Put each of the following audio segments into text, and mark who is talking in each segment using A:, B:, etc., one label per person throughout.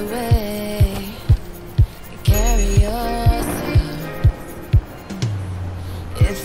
A: away. carry yourself. It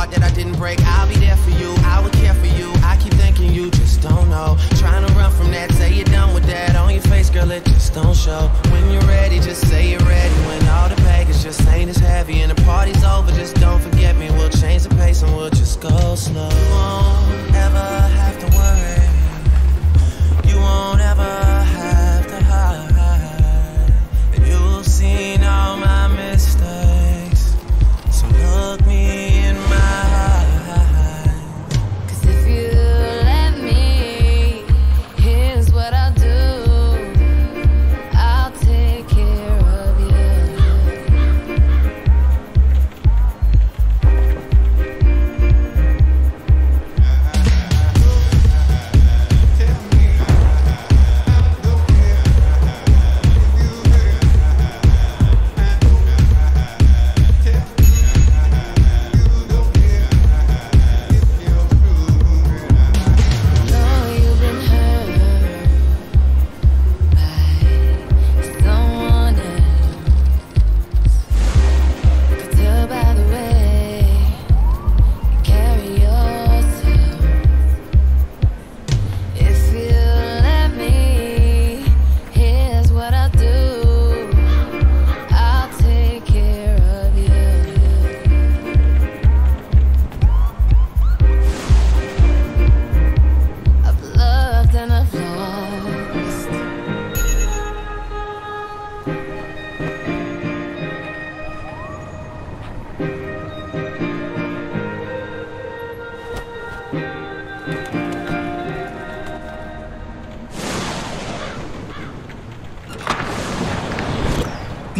A: heart that I didn't break. I'll be there for you, I would care for you. I keep thinking you just don't know. Trying to run from that, say you're done with that. On your face, girl, it just don't show. When you're ready, just say you're ready. When all the baggage just ain't as heavy and the party's over, just don't forget me. We'll change the pace and we'll just go slow.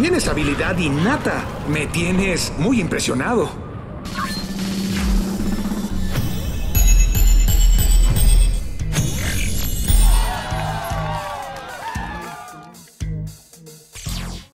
B: Tienes habilidad innata. Me tienes muy impresionado.